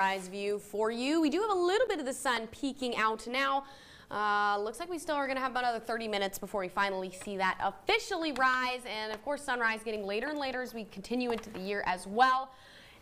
Rise view for you. We do have a little bit of the sun peeking out now. Uh, looks like we still are going to have about another 30 minutes before we finally see that officially rise. And of course, sunrise getting later and later as we continue into the year as well.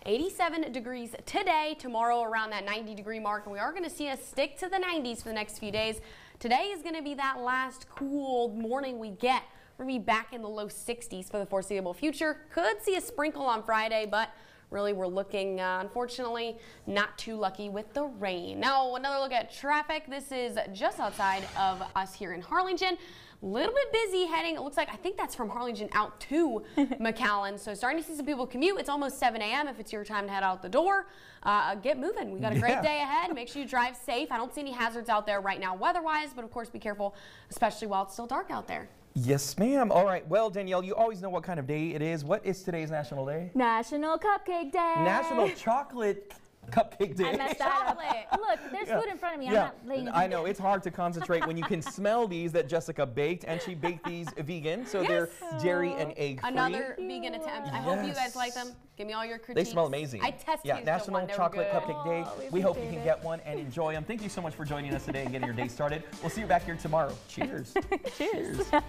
87 degrees today, tomorrow around that 90 degree mark, and we are going to see us stick to the 90s for the next few days. Today is going to be that last cool morning we get. We're going to be back in the low 60s for the foreseeable future. Could see a sprinkle on Friday, but really we're looking, uh, unfortunately, not too lucky with the rain. Now, another look at traffic. This is just outside of us here in Harlingen. A little bit busy heading, it looks like, I think that's from Harlingen out to McAllen. So starting to see some people commute. It's almost 7 a.m. if it's your time to head out the door. Uh, get moving. We got a great Yeah. day ahead. Make sure you drive safe. I don't see any hazards out there right now weather-wise, but of course be careful, especially while it's still dark out there. Yes, ma'am. All right. Well, Danielle, you always know what kind of day it is. What is today's National Day? National Cupcake Day. National Chocolate Cupcake Day. I messed that up. Look, there's Yeah. food in front of me. Yeah, I'm not laying I know it's hard to concentrate when you can smell these that Jessica baked, and she baked these vegan, so they're dairy and egg free. Another vegan attempt. I hope you guys like them. Give me all your critiques. They smell amazing. I tested Yeah, these National one. Chocolate good. Cupcake Day. Oh, we we hope you can it. get one and enjoy them. Thank you so much for joining us today and getting your day started. We'll see you back here tomorrow. Cheers. Cheers. Cheers.